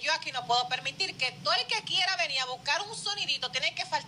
yo aquí no puedo permitir que todo el que quiera venir a buscar un sonidito tiene que faltar